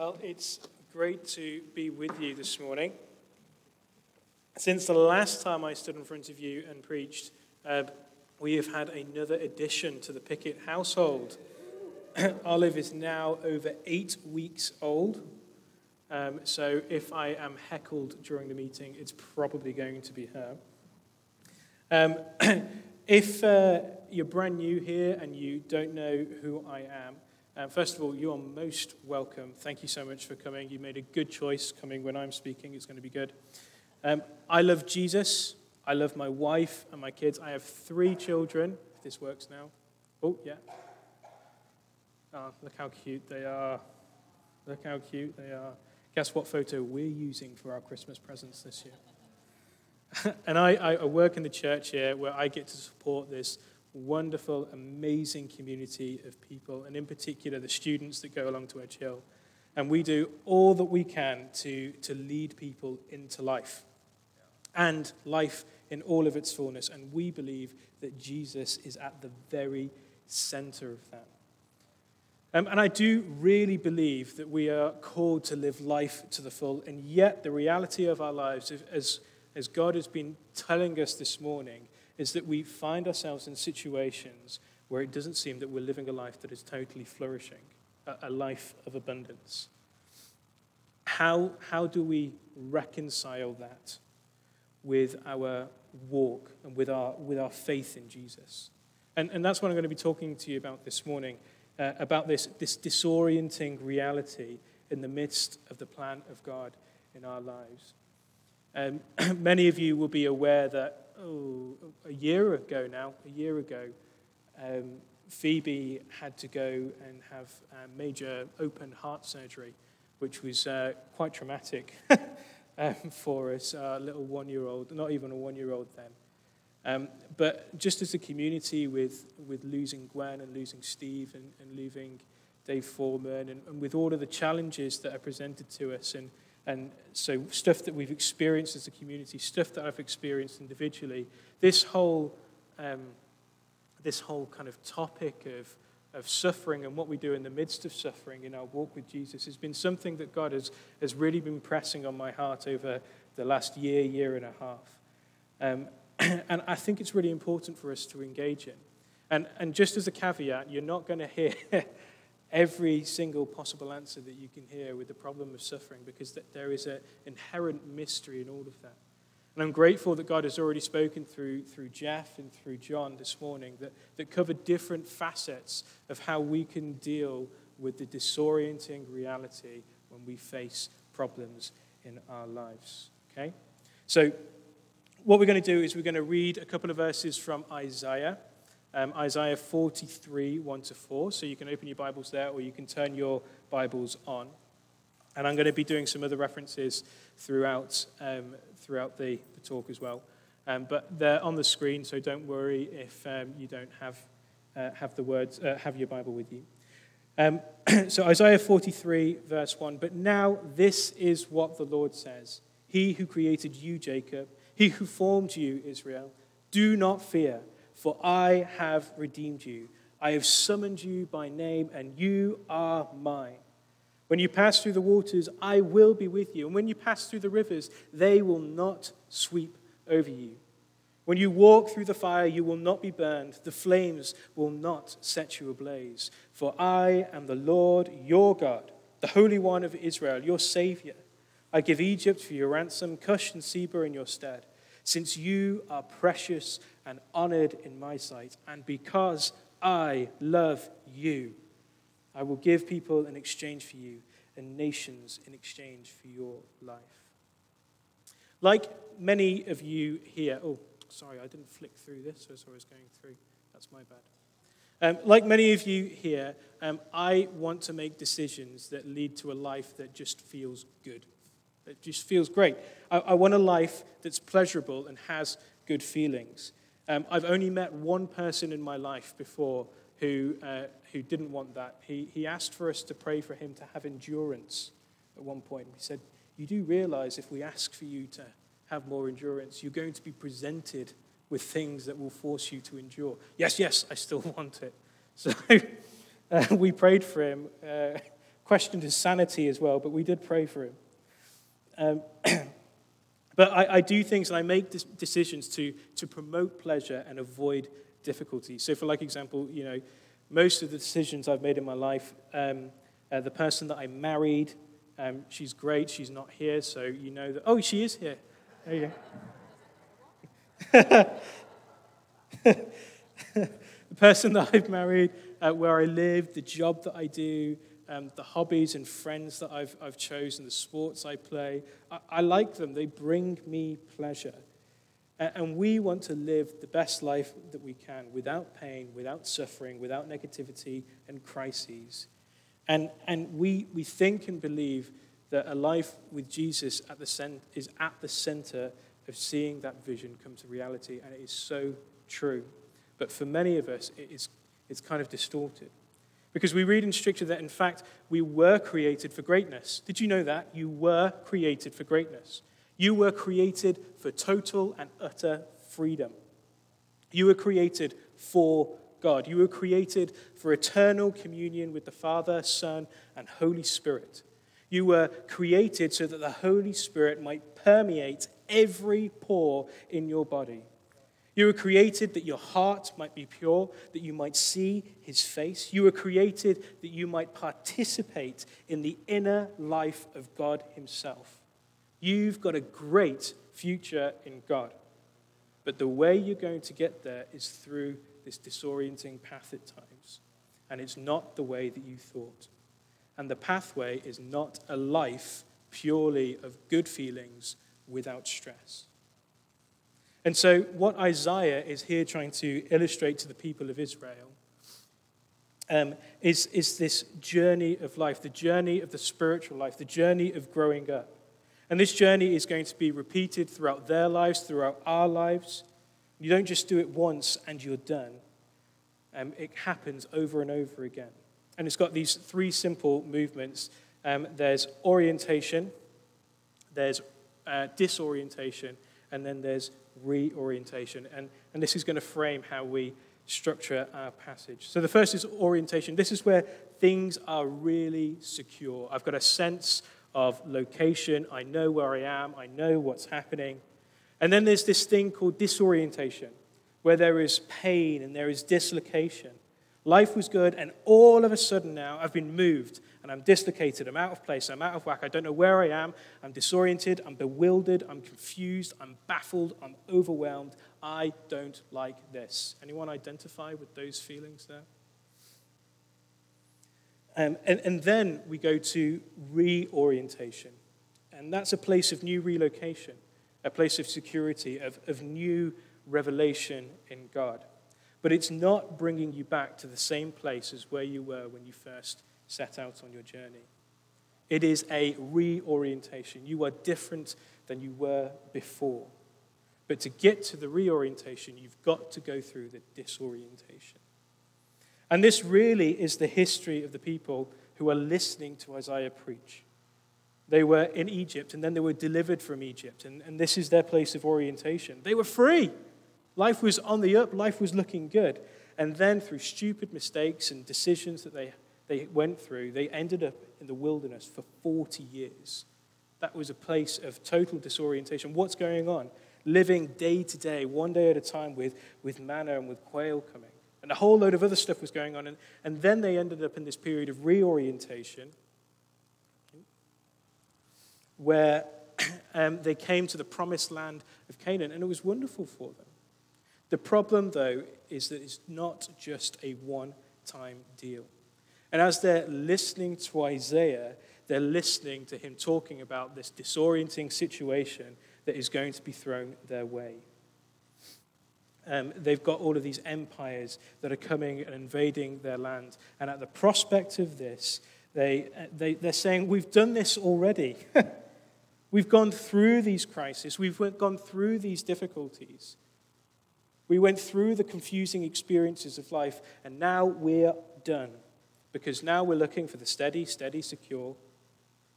Well, it's great to be with you this morning. Since the last time I stood in front of you and preached, uh, we have had another addition to the Pickett household. Olive is now over eight weeks old. Um, so if I am heckled during the meeting, it's probably going to be her. Um, if uh, you're brand new here and you don't know who I am, uh, first of all, you are most welcome. Thank you so much for coming. You made a good choice coming when I'm speaking. It's going to be good. Um, I love Jesus. I love my wife and my kids. I have three children, if this works now. Oh, yeah. Oh, look how cute they are. Look how cute they are. Guess what photo we're using for our Christmas presents this year? and I, I work in the church here where I get to support this wonderful, amazing community of people, and in particular the students that go along to Edge Hill. And we do all that we can to, to lead people into life and life in all of its fullness. And we believe that Jesus is at the very center of that. Um, and I do really believe that we are called to live life to the full. And yet, the reality of our lives, as, as God has been telling us this morning, is that we find ourselves in situations where it doesn't seem that we're living a life that is totally flourishing, a, life of abundance. How, how do we reconcile that with our walk and with our, with our faith in Jesus? And, and that's what I'm going to be talking to you about this morning uh, about this, this disorienting reality in the midst of the plan of God in our lives. Um, many of you will be aware that, oh, a year ago now, a year ago, um, Phoebe had to go and have major open heart surgery, which was uh, quite traumatic um, for us, a little one year old, not even a one year old then. Um, but just as a community with, with losing Gwen and losing Steve and, and losing Dave Foreman and, and, with all of the challenges that are presented to us and, and so stuff that we've experienced as a community, stuff that I've experienced individually, this whole, um, this whole kind of topic of, of suffering and what we do in the midst of suffering in our walk with Jesus has been something that God has, has really been pressing on my heart over the last year, year and a half. Um, and I think it's really important for us to engage in. And, and just as a caveat, you're not going to hear every single possible answer that you can hear with the problem of suffering because there is an inherent mystery in all of that. And I'm grateful that God has already spoken through, through Jeff and through John this morning that, that covered different facets of how we can deal with the disorienting reality when we face problems in our lives. Okay? So what we're going to do is we're going to read a couple of verses from Isaiah, um, Isaiah 43, 1 to 4. So you can open your Bibles there or you can turn your Bibles on. And I'm going to be doing some other references throughout, um, throughout the, the, talk as well. Um, but they're on the screen, so don't worry if um, you don't have, uh, have the words, uh, have your Bible with you. Um, so Isaiah 43, verse 1. But now this is what the Lord says He who created you, Jacob, he who formed you, Israel, do not fear, for I have redeemed you. I have summoned you by name, and you are mine. When you pass through the waters, I will be with you. And when you pass through the rivers, they will not sweep over you. When you walk through the fire, you will not be burned. The flames will not set you ablaze. For I am the Lord your God, the Holy One of Israel, your Savior. I give Egypt for your ransom, Cush and Seba in your stead since you are precious and honored in my sight, and because I love you, I will give people in exchange for you and nations in exchange for your life. Like many of you here, oh, sorry, I didn't flick through this as I was going through. That's my bad. Um, like many of you here, um, I want to make decisions that lead to a life that just feels good. It just feels great. I, I want a life that's pleasurable and has good feelings. Um, I've only met one person in my life before who, uh, who didn't want that. He, he asked for us to pray for him to have endurance at one point. He said, You do realize if we ask for you to have more endurance, you're going to be presented with things that will force you to endure. Yes, yes, I still want it. So uh, we prayed for him. Uh, questioned his sanity as well, but we did pray for him. Um, but I, I, do things and I make decisions to, to promote pleasure and avoid difficulty. So, for like example, you know, most of the decisions I've made in my life, um, uh, the person that I married, um, she's great. She's not here, so you know that. Oh, she is here. There you go. the person that I've married, uh, where I live, the job that I do, um, the hobbies and friends that I've, I've chosen, the sports I play. I, I like them, they bring me pleasure. And we want to live the best life that we can without pain, without suffering, without negativity and crises. And, and we, we think and believe that a life with Jesus at the cent- is at the center of seeing that vision come to reality. And it is so true. But for many of us, it is, it's kind of distorted. Because we read in Scripture that, in fact, we were created for greatness. Did you know that? You were created for greatness. You were created for total and utter freedom. You were created for God. You were created for eternal communion with the Father, Son, and Holy Spirit. You were created so that the Holy Spirit might permeate every pore in your body. You were created that your heart might be pure, that you might see his face. You were created that you might participate in the inner life of God himself. You've got a great future in God. But the way you're going to get there is through this disorienting path at times. And it's not the way that you thought. And the pathway is not a life purely of good feelings without stress. And so, what Isaiah is here trying to illustrate to the people of Israel um, is, is this journey of life, the journey of the spiritual life, the journey of growing up. And this journey is going to be repeated throughout their lives, throughout our lives. You don't just do it once and you're done, um, it happens over and over again. And it's got these three simple movements um, there's orientation, there's uh, disorientation, and then there's reorientation. And, and this is going to frame how we structure our passage. So the first is orientation. This is where things are really secure. I've got a sense of location. I know where I am. I know what's happening. And then there's this thing called disorientation, where there is pain and there is dislocation. Life was good, and all of a sudden now I've been moved and I'm dislocated. I'm out of place. I'm out of whack. I don't know where I am. I'm disoriented. I'm bewildered. I'm confused. I'm baffled. I'm overwhelmed. I don't like this. Anyone identify with those feelings there? Um, and, and then we go to reorientation. And that's a place of new relocation, a place of security, of, of new revelation in God. But it's not bringing you back to the same place as where you were when you first set out on your journey. It is a reorientation. You are different than you were before. But to get to the reorientation, you've got to go through the disorientation. And this really is the history of the people who are listening to Isaiah preach. They were in Egypt, and then they were delivered from Egypt, and, and this is their place of orientation. They were free. Life was on the up, life was looking good. And then, through stupid mistakes and decisions that they they went through, they ended up in the wilderness for 40 years. That was a place of total disorientation. What's going on? Living day to day, one day at a time, with, with manna and with quail coming. And a whole load of other stuff was going on. And, and then they ended up in this period of reorientation where um, they came to the promised land of Canaan, and it was wonderful for them. The problem, though, is that it's not just a one time deal. And as they're listening to Isaiah, they're listening to him talking about this disorienting situation that is going to be thrown their way. Um, they've got all of these empires that are coming and invading their land. And at the prospect of this, they, they, they're saying, We've done this already. We've gone through these crises, we've gone through these difficulties. We went through the confusing experiences of life, and now we're done because now we're looking for the steady, steady, secure,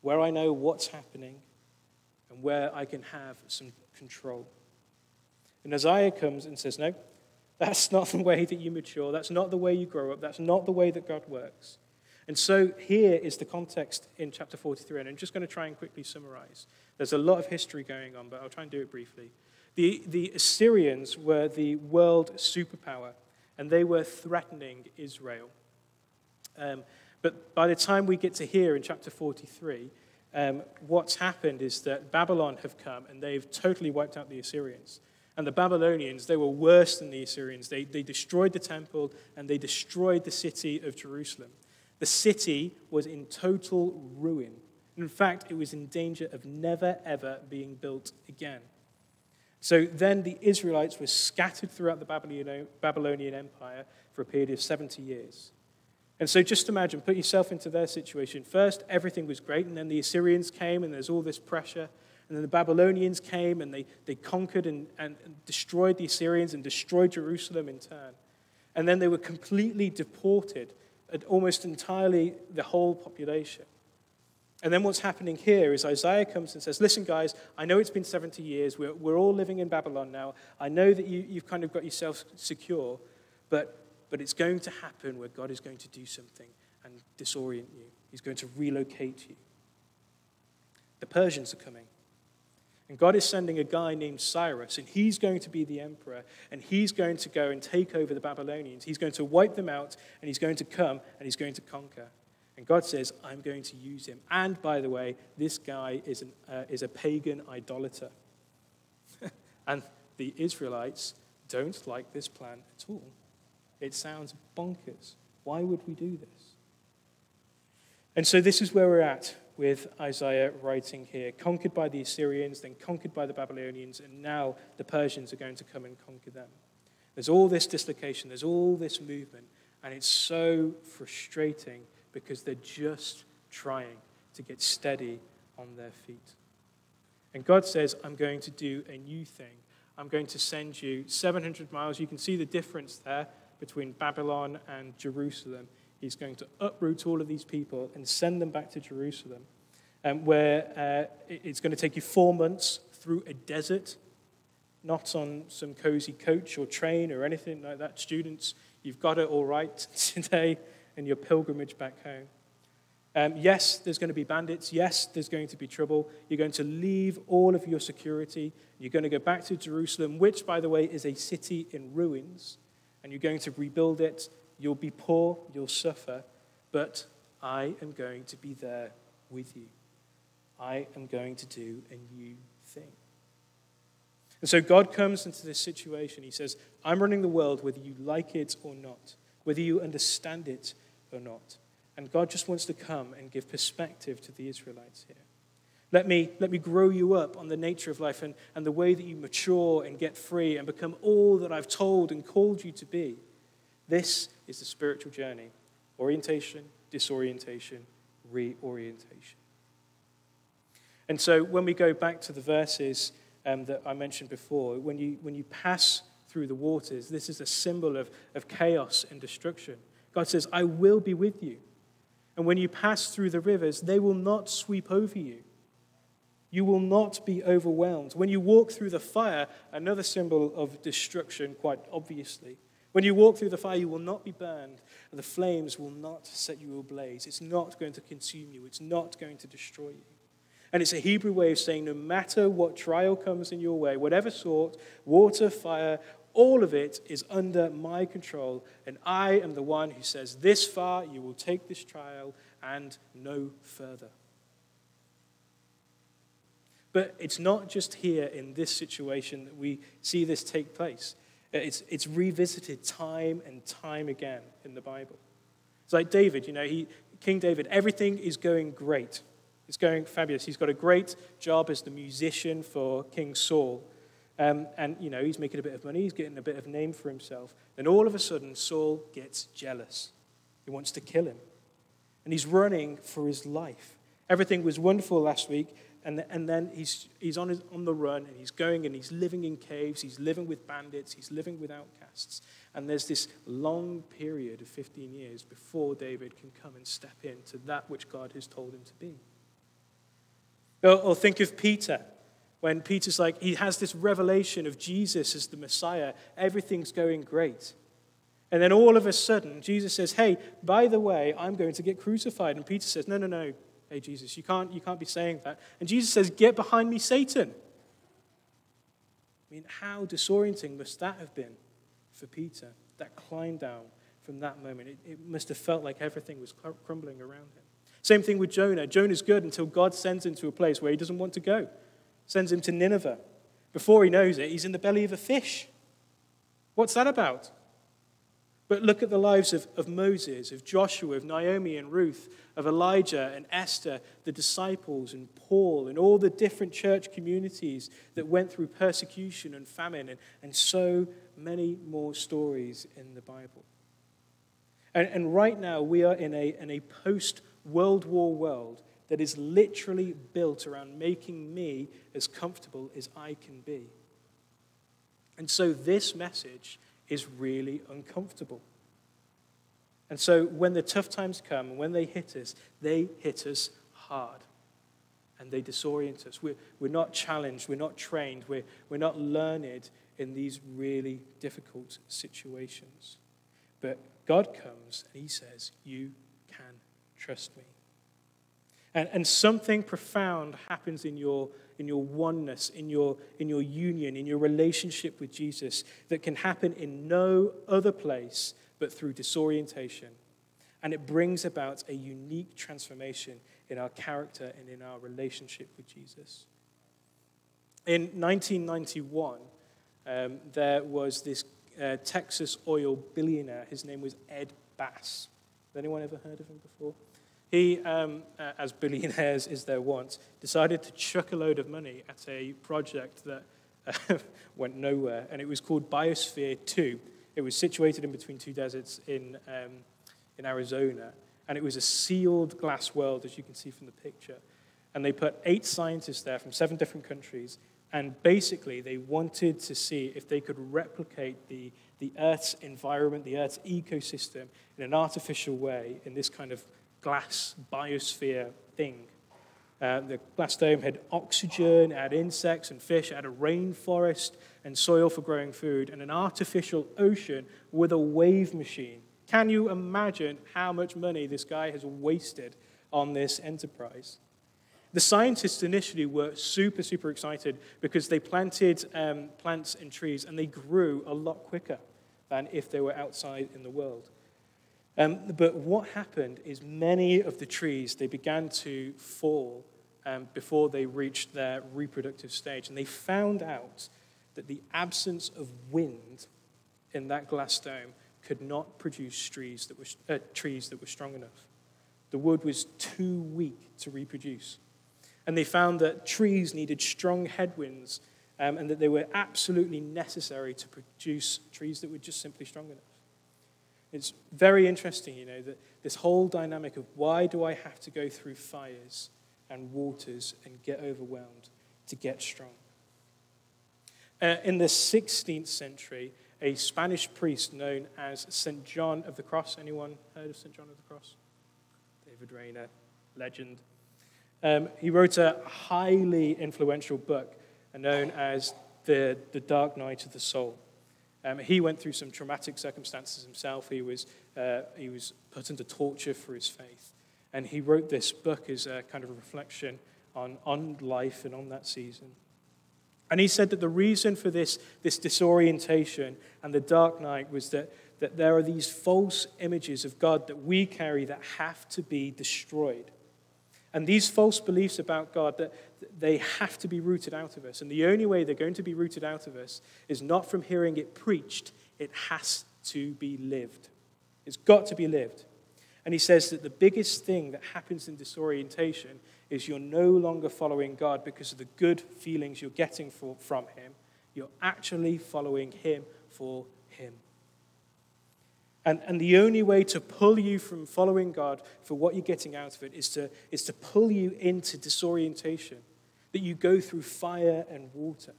where I know what's happening and where I can have some control. And Isaiah comes and says, No, that's not the way that you mature. That's not the way you grow up. That's not the way that God works. And so here is the context in chapter 43, and I'm just going to try and quickly summarize. There's a lot of history going on, but I'll try and do it briefly. The, the Assyrians were the world superpower, and they were threatening Israel. Um, but by the time we get to here in chapter 43, um, what's happened is that Babylon have come and they've totally wiped out the Assyrians. And the Babylonians, they were worse than the Assyrians. They, they destroyed the temple and they destroyed the city of Jerusalem. The city was in total ruin. In fact, it was in danger of never, ever being built again. So then the Israelites were scattered throughout the Babylonian Empire for a period of 70 years. And so just imagine, put yourself into their situation. First, everything was great, and then the Assyrians came, and there's all this pressure. And then the Babylonians came, and they, they conquered and, and destroyed the Assyrians and destroyed Jerusalem in turn. And then they were completely deported, almost entirely the whole population. And then what's happening here is Isaiah comes and says, Listen, guys, I know it's been 70 years. We're, we're all living in Babylon now. I know that you, you've kind of got yourself secure, but but it's going to happen where God is going to do something and disorient you. He's going to relocate you. The Persians are coming. And God is sending a guy named Cyrus, and he's going to be the emperor, and he's going to go and take over the Babylonians. He's going to wipe them out, and he's going to come, and he's going to conquer. And God says, I'm going to use him. And by the way, this guy is, an, uh, is a pagan idolater. and the Israelites don't like this plan at all. It sounds bonkers. Why would we do this? And so this is where we're at with Isaiah writing here. Conquered by the Assyrians, then conquered by the Babylonians, and now the Persians are going to come and conquer them. There's all this dislocation, there's all this movement, and it's so frustrating because they're just trying to get steady on their feet. And God says, I'm going to do a new thing. I'm going to send you 700 miles. You can see the difference there between Babylon and Jerusalem. He's going to uproot all of these people and send them back to Jerusalem, um, where uh, it's going to take you four months through a desert, not on some cozy coach or train or anything like that. Students, you've got it all right today in your pilgrimage back home. Um, yes, there's going to be bandits. Yes, there's going to be trouble. You're going to leave all of your security. You're going to go back to Jerusalem, which, by the way, is a city in ruins and you're going to rebuild it. You'll be poor, you'll suffer, but I am going to be there with you. I am going to do a new thing. And so God comes into this situation. He says, I'm running the world whether you like it or not, whether you understand it or not. And God just wants to come and give perspective to the Israelites here. Let me, let me grow you up on the nature of life and, and the way that you mature and get free and become all that I've told and called you to be. This is the spiritual journey orientation, disorientation, reorientation. And so when we go back to the verses um, that I mentioned before, when you, when you pass through the waters, this is a symbol of, of chaos and destruction. God says, I will be with you. And when you pass through the rivers, they will not sweep over you. You will not be overwhelmed. When you walk through the fire, another symbol of destruction, quite obviously. When you walk through the fire, you will not be burned, and the flames will not set you ablaze. It's not going to consume you, it's not going to destroy you. And it's a Hebrew way of saying no matter what trial comes in your way, whatever sort, water, fire, all of it is under my control. And I am the one who says, This far you will take this trial and no further. But it's not just here in this situation that we see this take place. It's, it's revisited time and time again in the Bible. It's like David, you know, he, King David, everything is going great. It's going fabulous. He's got a great job as the musician for King Saul. Um, and, you know, he's making a bit of money, he's getting a bit of name for himself. Then all of a sudden, Saul gets jealous. He wants to kill him. And he's running for his life. Everything was wonderful last week, and, and then he's, he's on, his, on the run and he's going and he's living in caves, he's living with bandits, he's living with outcasts. And there's this long period of 15 years before David can come and step into that which God has told him to be. Or, or think of Peter. When Peter's like, he has this revelation of Jesus as the Messiah, everything's going great. And then all of a sudden, Jesus says, Hey, by the way, I'm going to get crucified. And Peter says, No, no, no. Hey, Jesus, you can't, you can't be saying that. And Jesus says, Get behind me, Satan. I mean, how disorienting must that have been for Peter, that climb down from that moment? It, it must have felt like everything was crumbling around him. Same thing with Jonah. Jonah's good until God sends him to a place where he doesn't want to go, sends him to Nineveh. Before he knows it, he's in the belly of a fish. What's that about? But look at the lives of, of Moses, of Joshua, of Naomi and Ruth, of Elijah and Esther, the disciples and Paul, and all the different church communities that went through persecution and famine, and, and so many more stories in the Bible. And, and right now, we are in a, in a post World War world that is literally built around making me as comfortable as I can be. And so, this message is really uncomfortable. And so when the tough times come and when they hit us, they hit us hard and they disorient us. We're, we're not challenged, we're not trained, we're, we're not learned in these really difficult situations. But God comes and He says, You can trust me. And, and something profound happens in your in your oneness, in your, in your union, in your relationship with Jesus that can happen in no other place but through disorientation. And it brings about a unique transformation in our character and in our relationship with Jesus. In 1991, um, there was this uh, Texas oil billionaire. His name was Ed Bass. Has anyone ever heard of him before? He, um, uh, as billionaires is their wont, decided to chuck a load of money at a project that uh, went nowhere, and it was called Biosphere 2. It was situated in between two deserts in, um, in Arizona, and it was a sealed glass world, as you can see from the picture. And they put eight scientists there from seven different countries, and basically they wanted to see if they could replicate the, the Earth's environment, the Earth's ecosystem, in an artificial way in this kind of glass biosphere thing. Uh, the glass dome had oxygen, it had insects and fish, it had a rainforest and soil for growing food, and an artificial ocean with a wave machine. Can you imagine how much money this guy has wasted on this enterprise? The scientists initially were super, super excited because they planted um, plants and trees and they grew a lot quicker than if they were outside in the world. Um, but what happened is many of the trees, they began to fall um, before they reached their reproductive stage. And they found out that the absence of wind in that glass dome could not produce trees that were, uh, trees that were strong enough. The wood was too weak to reproduce. And they found that trees needed strong headwinds um, and that they were absolutely necessary to produce trees that were just simply strong enough. It's very interesting, you know, that this whole dynamic of why do I have to go through fires and waters and get overwhelmed to get strong? Uh, in the 16th century, a Spanish priest known as St. John of the Cross. Anyone heard of St. John of the Cross? David Rayner, legend. Um, he wrote a highly influential book known as the, the Dark Night of the Soul. Um, he went through some traumatic circumstances himself. He was, uh, he was put under torture for his faith. And he wrote this book as a kind of a reflection on, on life and on that season. And he said that the reason for this, this disorientation and the dark night was that, that there are these false images of God that we carry that have to be destroyed. And these false beliefs about God, that they have to be rooted out of us. And the only way they're going to be rooted out of us is not from hearing it preached, it has to be lived. It's got to be lived. And he says that the biggest thing that happens in disorientation is you're no longer following God because of the good feelings you're getting for, from Him. You're actually following Him for Him. And, and the only way to pull you from following God for what you're getting out of it is to, is to pull you into disorientation, that you go through fire and water.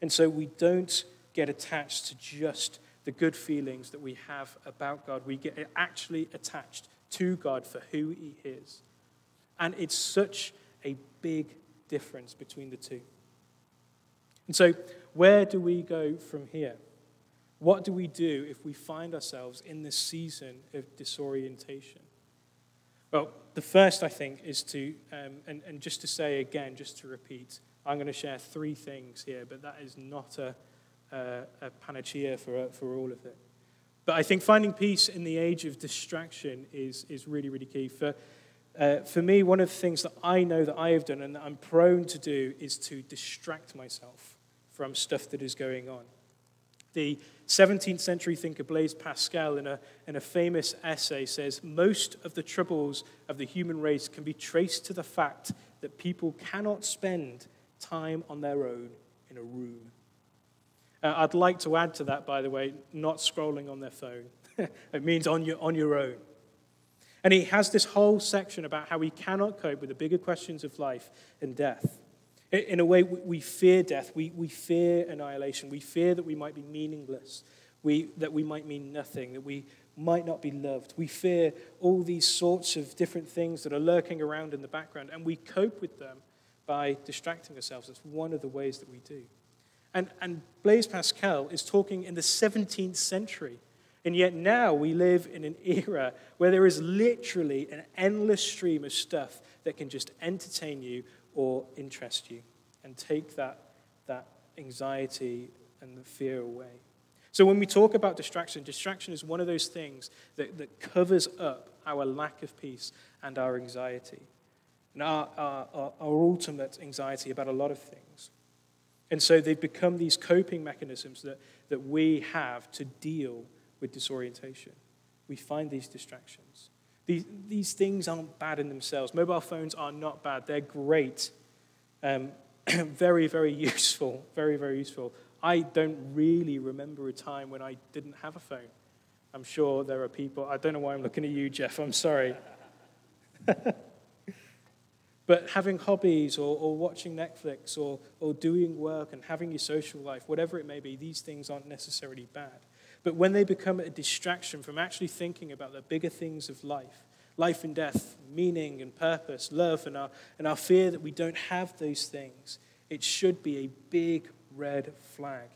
And so we don't get attached to just the good feelings that we have about God. We get actually attached to God for who He is. And it's such a big difference between the two. And so, where do we go from here? What do we do if we find ourselves in this season of disorientation? Well, the first, I think, is to, um, and, and just to say again, just to repeat, I'm going to share three things here, but that is not a, a, a panacea for, for all of it. But I think finding peace in the age of distraction is, is really, really key. For, uh, for me, one of the things that I know that I have done and that I'm prone to do is to distract myself from stuff that is going on. The 17th century thinker Blaise Pascal, in a, in a famous essay, says most of the troubles of the human race can be traced to the fact that people cannot spend time on their own in a room. Uh, I'd like to add to that, by the way, not scrolling on their phone. it means on your, on your own. And he has this whole section about how we cannot cope with the bigger questions of life and death. In a way, we fear death. We, we fear annihilation. We fear that we might be meaningless, we, that we might mean nothing, that we might not be loved. We fear all these sorts of different things that are lurking around in the background, and we cope with them by distracting ourselves. That's one of the ways that we do. And, and Blaise Pascal is talking in the 17th century. And yet now we live in an era where there is literally an endless stream of stuff that can just entertain you or interest you and take that, that anxiety and the fear away. So, when we talk about distraction, distraction is one of those things that, that covers up our lack of peace and our anxiety, and our, our, our, ultimate anxiety about a lot of things. And so they've become these coping mechanisms that, that we have to deal with disorientation. We find these distractions. These, these things aren't bad in themselves. Mobile phones are not bad, they're great. Um, very, very useful. Very, very useful. I don't really remember a time when I didn't have a phone. I'm sure there are people, I don't know why I'm looking at you, Jeff, I'm sorry. but having hobbies or, or watching Netflix or, or doing work and having your social life, whatever it may be, these things aren't necessarily bad. But when they become a distraction from actually thinking about the bigger things of life, life and death, meaning and purpose, love, and our, and our fear that we don't have those things, it should be a big red flag.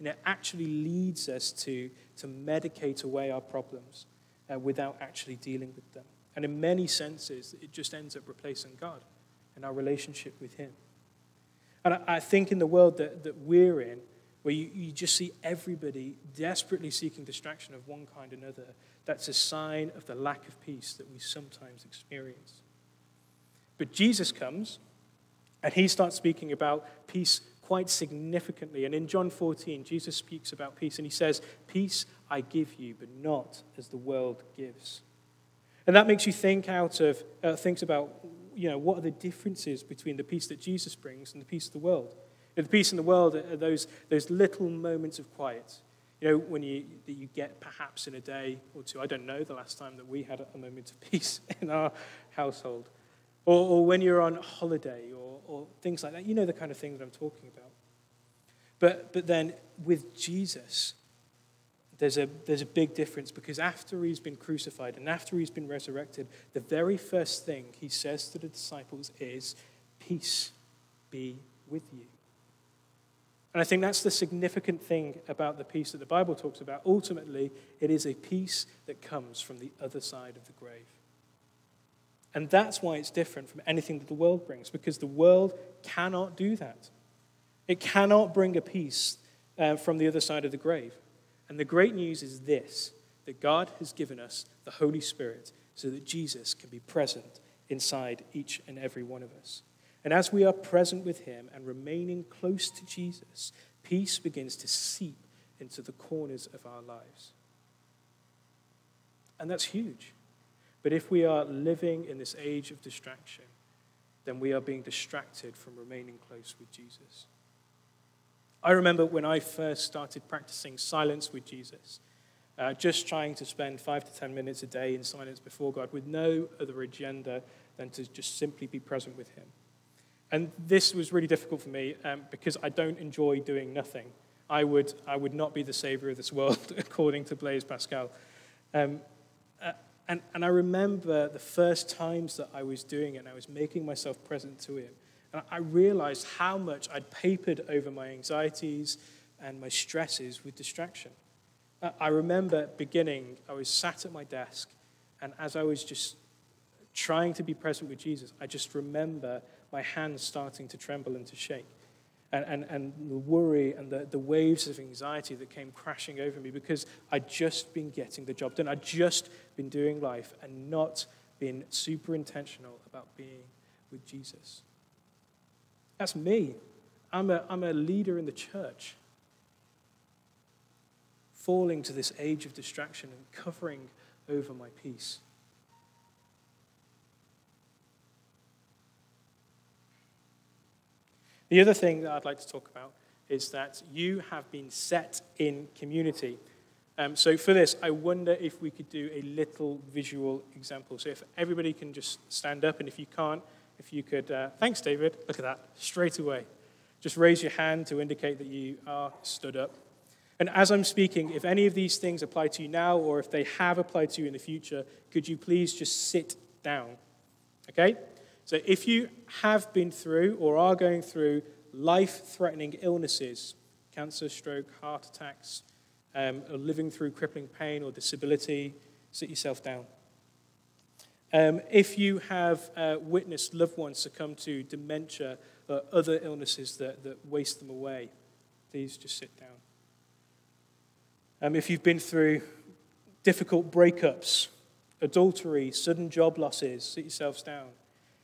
And it actually leads us to, to medicate away our problems uh, without actually dealing with them. And in many senses, it just ends up replacing God and our relationship with Him. And I, I think in the world that, that we're in, where you, you just see everybody desperately seeking distraction of one kind or another, that's a sign of the lack of peace that we sometimes experience. But Jesus comes and he starts speaking about peace quite significantly. And in John 14, Jesus speaks about peace and he says, Peace I give you, but not as the world gives. And that makes you think out of, uh, thinks about, you know, what are the differences between the peace that Jesus brings and the peace of the world. The peace in the world are those, those little moments of quiet. You know, when you, that you get perhaps in a day or two. I don't know the last time that we had a moment of peace in our household. Or, or when you're on holiday or, or things like that. You know the kind of thing that I'm talking about. But, but then with Jesus, there's a, there's a big difference because after he's been crucified and after he's been resurrected, the very first thing he says to the disciples is, Peace be with you. And I think that's the significant thing about the peace that the Bible talks about. Ultimately, it is a peace that comes from the other side of the grave. And that's why it's different from anything that the world brings, because the world cannot do that. It cannot bring a peace uh, from the other side of the grave. And the great news is this that God has given us the Holy Spirit so that Jesus can be present inside each and every one of us. And as we are present with Him and remaining close to Jesus, peace begins to seep into the corners of our lives. And that's huge. But if we are living in this age of distraction, then we are being distracted from remaining close with Jesus. I remember when I first started practicing silence with Jesus, uh, just trying to spend five to ten minutes a day in silence before God with no other agenda than to just simply be present with Him. And this was really difficult for me um, because I don't enjoy doing nothing. I would, I would not be the savior of this world, according to Blaise Pascal. Um, uh, and, and I remember the first times that I was doing it, and I was making myself present to him. And I realized how much I'd papered over my anxieties and my stresses with distraction. I remember beginning, I was sat at my desk, and as I was just trying to be present with Jesus, I just remember my hands starting to tremble and to shake. And, and, and the worry and the, the waves of anxiety that came crashing over me because I'd just been getting the job done. I'd just been doing life and not been super intentional about being with Jesus. That's me. I'm a, I'm a leader in the church, falling to this age of distraction and covering over my peace. The other thing that I'd like to talk about is that you have been set in community. Um, so for this, I wonder if we could do a little visual example. So if everybody can just stand up, and if you can't, if you could, uh, thanks, David. Look at that, straight away. Just raise your hand to indicate that you are stood up. And as I'm speaking, if any of these things apply to you now, or if they have applied to you in the future, could you please just sit down? Okay? So if you have been through or are going through life threatening illnesses, cancer, stroke, heart attacks, um, or living through crippling pain or disability, sit yourself down. Um, if you have uh, witnessed loved ones succumb to dementia or other illnesses that, that waste them away, please just sit down. Um, if you've been through difficult breakups, adultery, sudden job losses, sit yourselves down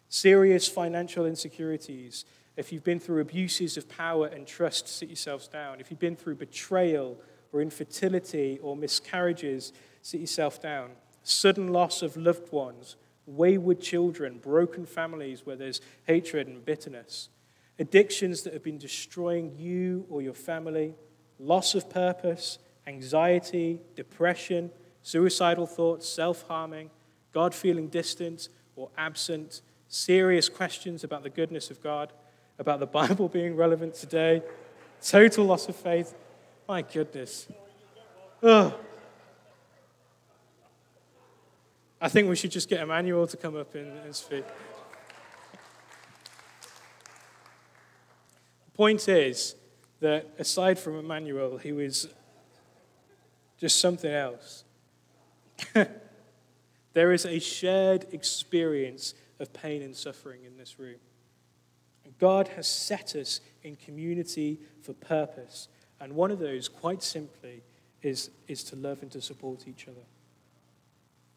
serious financial insecurities, if you've been through abuses of power and trust, sit yourselves down. If you've been through betrayal or infertility or miscarriages, sit yourself down. Sudden loss of loved ones, wayward children, broken families where there's hatred and bitterness, addictions that have been destroying you or your family, loss of purpose, anxiety, depression, suicidal thoughts, self harming, God feeling distant or absent, serious questions about the goodness of God, about the Bible being relevant today, total loss of faith. My goodness. Ugh. I think we should just get Emmanuel to come up and, and speak. The point is that aside from Emmanuel, he was just something else. there is a shared experience of pain and suffering in this room. God has set us in community for purpose. And one of those, quite simply, is, is to love and to support each other.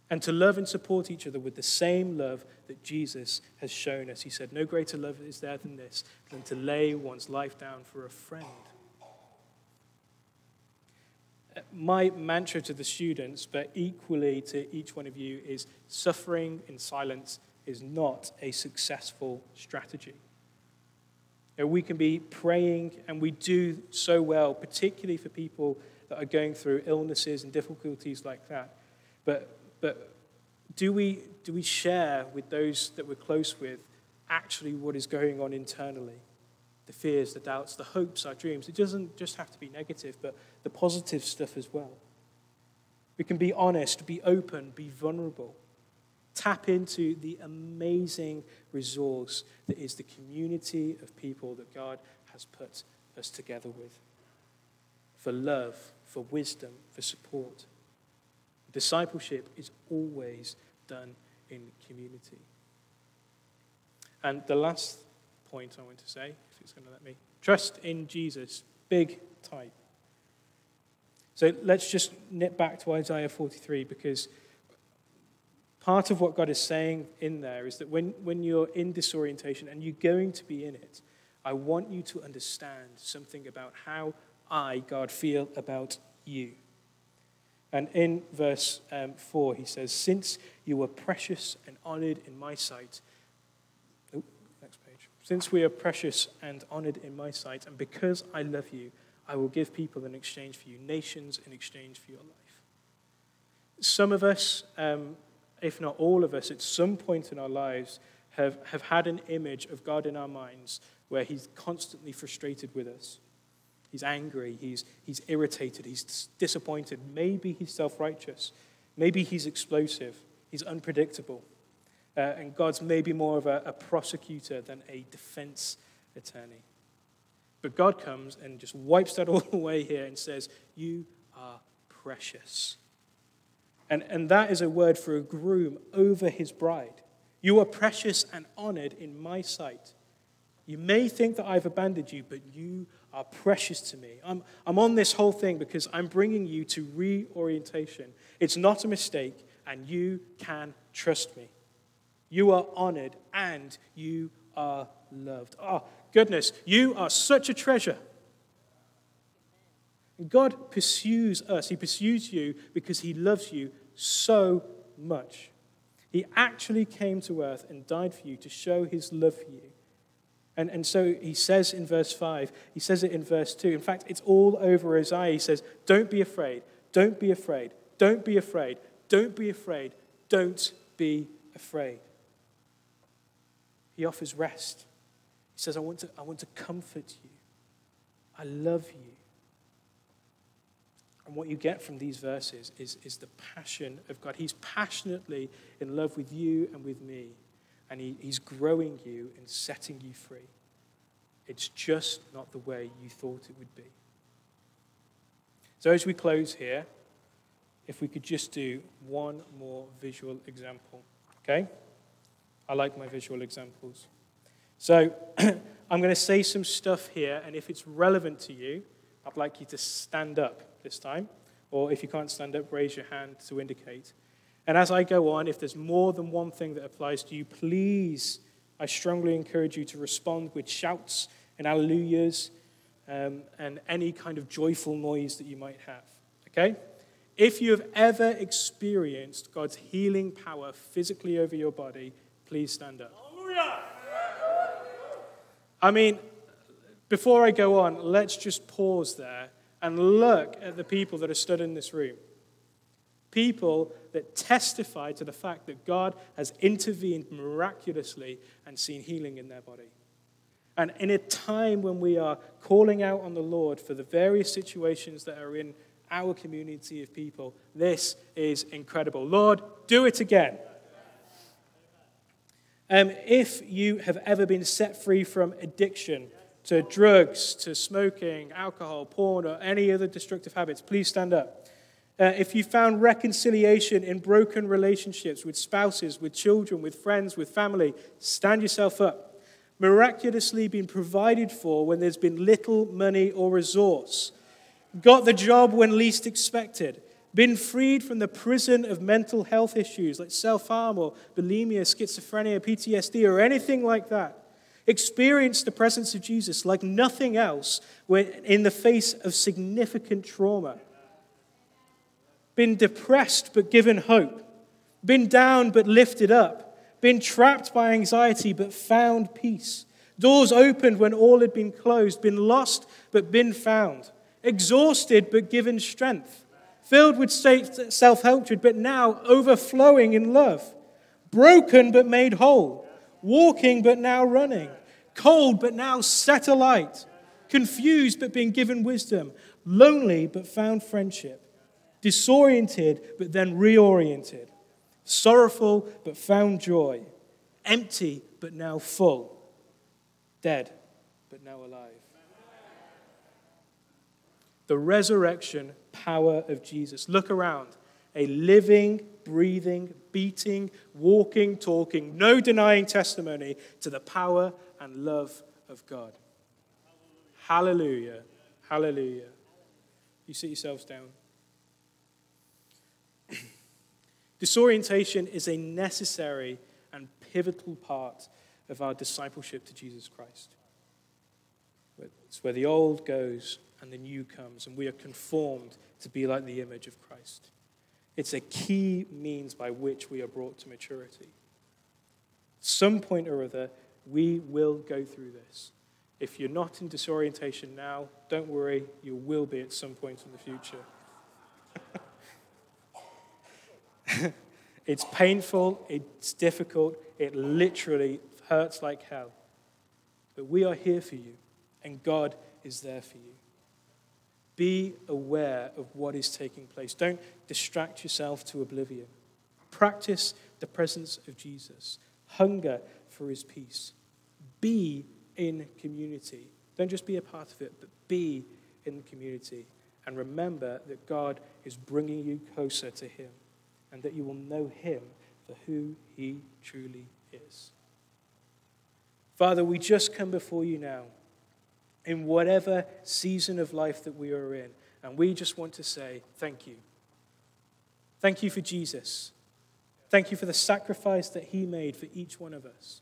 And to love and support each other with the same love that Jesus has shown us. He said, No greater love is there than this, than to lay one's life down for a friend. My mantra to the students, but equally to each one of you, is suffering in silence is not a successful strategy. we can be praying, and we do so well, particularly for people that are going through illnesses and difficulties like that. But, but do, we, do we share with those that we're close with actually what is going on internally? The fears, the doubts, the hopes, our dreams. It doesn't just have to be negative, but the positive stuff as well. We can be honest, be open, be vulnerable. Tap into the amazing resource that is the community of people that God has put us together with for love, for wisdom, for support. Discipleship is always done in community. And the last point I want to say, if it's going to let me, trust in Jesus, big type. So let's just nip back to Isaiah 43 because part of what God is saying in there is that when, when you're in disorientation and you're going to be in it, I want you to understand something about how I, God, feel about you. And in verse um, 4, he says, Since you were precious and honored in my sight, next page. Since we are precious and honored in my sight, and because I love you, I will give people in exchange for you, nations in exchange for your life. Some of us, um, if not all of us, at some point in our lives, have, have had an image of God in our minds where He's constantly frustrated with us. He's angry, he's, he's irritated, he's disappointed. Maybe he's self righteous, maybe he's explosive, he's unpredictable. Uh, and God's maybe more of a, a prosecutor than a defense attorney. But God comes and just wipes that all away here and says, You are precious. And, and that is a word for a groom over his bride. You are precious and honored in my sight. You may think that I've abandoned you, but you are precious to me. I'm, I'm on this whole thing because I'm bringing you to reorientation. It's not a mistake, and you can trust me. You are honored and you are loved. Oh, goodness, you are such a treasure. God pursues us. He pursues you because He loves you so much. He actually came to earth and died for you to show His love for you. And, and so he says in verse 5, he says it in verse 2. In fact, it's all over Isaiah. He says, Don't be afraid, don't be afraid, don't be afraid, don't be afraid, don't be afraid. He offers rest. He says, I want to, I want to comfort you. I love you. And what you get from these verses is, is the passion of God. He's passionately in love with you and with me and he, He's growing you and setting you free. It's just not the way you thought it would be. So, as we close here, if we could just do one more visual example, okay? I like my visual examples. So, I'm going to say some stuff here, and if it's relevant to you, I'd like you to stand up this time. Or if you can't stand up, raise your hand to indicate. And as I go on, if there's more than one thing that applies to you, please, I strongly encourage you to respond with shouts and alleluias um, and any kind of joyful noise that you might have. Okay? If you have ever experienced God's healing power physically over your body, please stand up. Hallelujah! I mean, before I go on, let's just pause there and look at the people that are stood in this room. People that testify to the fact that God has intervened miraculously and seen healing in their body. And in a time when we are calling out on the Lord for the various situations that are in our community of people, this is incredible. Lord, do it again. Um, if you have ever been set free from addiction to drugs, to smoking, alcohol, porn, or any other destructive habits, please stand up. Uh, if you found reconciliation in broken relationships with spouses, with children, with friends, with family, stand yourself up. Miraculously been provided for when there's been little money or resource. Got the job when least expected. Been freed from the prison of mental health issues like self harm or bulimia, schizophrenia, PTSD, or anything like that. Experienced the presence of Jesus like nothing else when in the face of significant trauma. Been depressed but given hope, been down but lifted up, been trapped by anxiety but found peace, doors opened when all had been closed, been lost but been found, exhausted but given strength, filled with self hatred but now overflowing in love, broken but made whole, walking but now running, cold but now set alight, confused but being given wisdom, lonely but found friendship disoriented but then reoriented, sorrowful but found joy, empty but now full, dead but now alive. The resurrection power of Jesus. Look around. A living, breathing, beating, walking, talking, no denying testimony to the power and love of God. Hallelujah. Hallelujah. You sit yourselves down. Disorientation is a necessary and pivotal part of our discipleship to Jesus Christ. It's where the old goes and the new comes, and we are conformed to be like the image of Christ. It's a key means by which we are brought to maturity. Some point or other, we will go through this. If you're not in disorientation now, don't worry, you will be at some point in the future. it's painful, it's difficult, it literally hurts like hell. But we are here for you, and God is there for you. Be aware of what is taking place. Don't distract yourself to oblivion. Practice the presence of Jesus. Hunger for his peace. Be in community. Don't just be a part of it, but be in the community. And remember that God is bringing you closer to Him and that you will know Him for who He truly is. Father, we just come before you now in whatever season of life that we are in. And we just want to say thank you. Thank you for Jesus. Thank you for the sacrifice that he made for each one of us.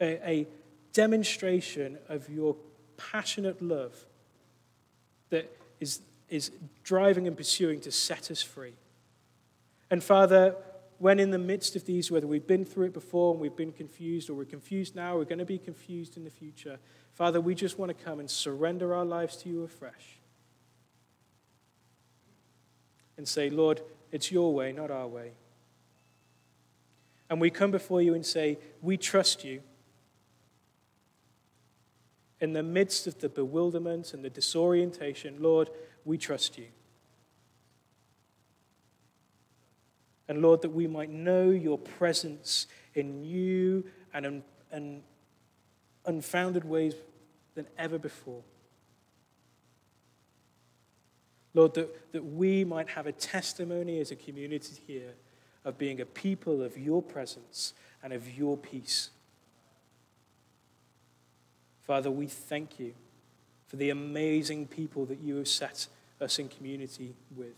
A, a demonstration of your passionate love that is, is driving and pursuing to set us free. And Father, when in the midst of these, whether we've been through it before and we've been confused, or we're confused now, we're going to be confused in the future, Father, we just want to come and surrender our lives to you afresh. And say, Lord, it's your way, not our way. And we come before you and say, We trust you. In the midst of the bewilderment and the disorientation, Lord, we trust you. And Lord, that we might know your presence in you and, and unfounded ways than ever before. Lord, that, that we might have a testimony as a community here of being a people of your presence and of your peace. Father, we thank you for the amazing people that you have set us in community with.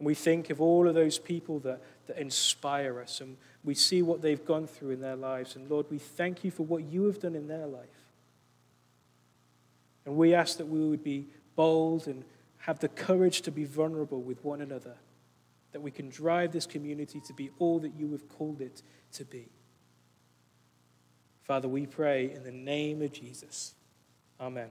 And we think of all of those people that, that inspire us and we see what they've gone through in their lives. And Lord, we thank you for what you have done in their life. And we ask that we would be bold and have the courage to be vulnerable with one another, that we can drive this community to be all that you have called it to be. Father, we pray in the name of Jesus. Amen.